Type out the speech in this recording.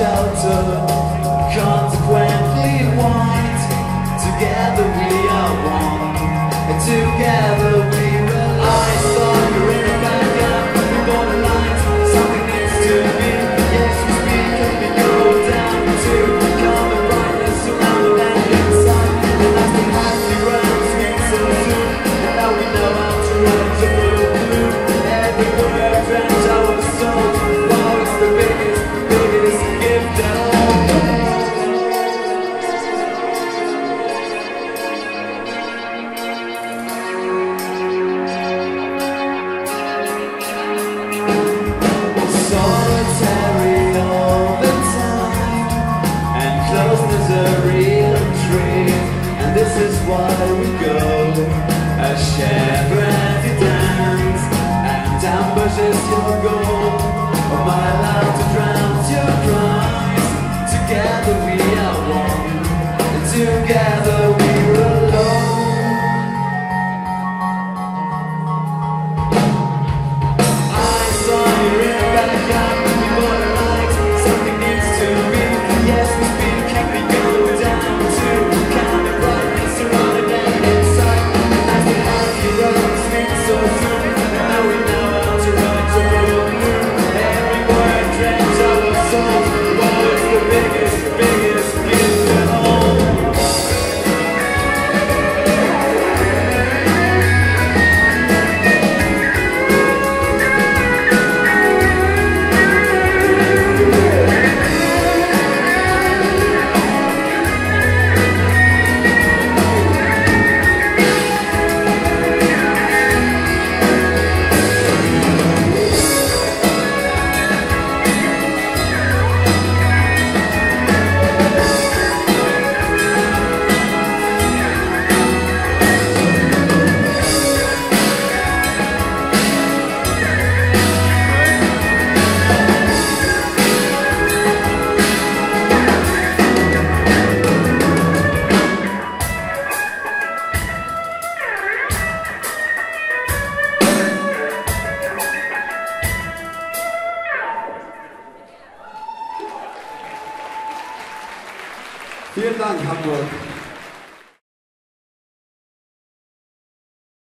shelter Consequently white. Together we are one. Together is why we go A share dance And ambushes your goal. Vielen Dank, Hamburg.